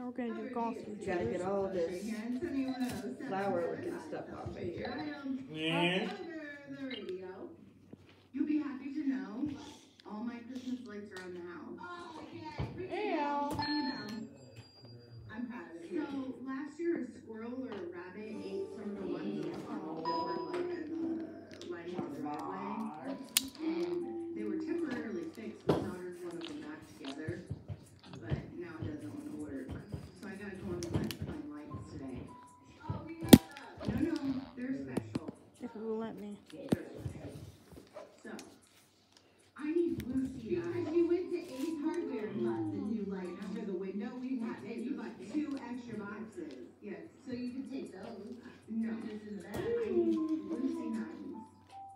Now we're gonna do golf. You gotta get all this flower looking stuff off of here. Yeah. Will let me. So, I need blue sea Because you went to Ace Hardware and bought the new light under the window, we have, and you bought two extra boxes. Yes. So you can take those. No. Just in the. I need blue C nines.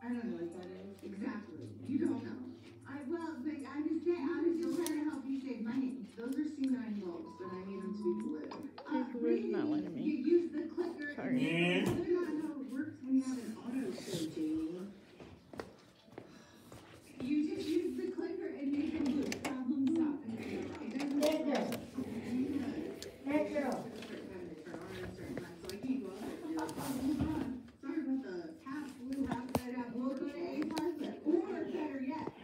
I don't know what that is. Exactly. You don't know. I, well, but I'm just saying, I'm just trying to help you save money. Those are C nine bulbs, but I need them to be blue. Uh, This is not letting me. You use the clicker. and Sorry. they- They're not how it works when you have an auto show, Jamie. You just use the clicker and make them blue. Problem solved. It doesn't. Thank you. Thank you. Sorry about the half blue, half red, half blue, but Ace Hardware. Or better yet, Mhm. YouTubers that's my plan. said it won't let me do golf. Calm down, that's the plan. I also want to tell you that, uh, that you guys can't get at Ace Hardware. All right,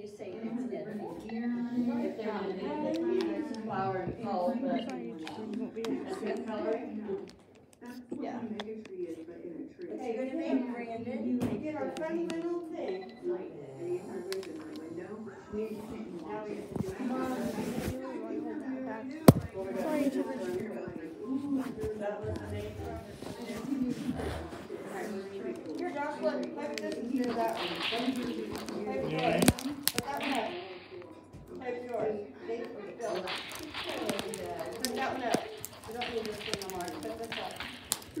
And you say it's dead. If they're gonna be, the flower bulb, but Sorry, YouTube won't be able to that's good coloring. Yeah. a mega tree is, but in a tree. Okay, good to Brandon. We get our fundamental thing. Like, Ace Hardware's in my window. We just sit and Now watch we it. have to do Come on, it. Sorry, YouTubers. That was the name. Here, Josh, look, play with this and do that one. Play with yours. Put that one up. Play with yours. Leave it with Bill. Put that one up. We don't need this thing no more. Put this up. So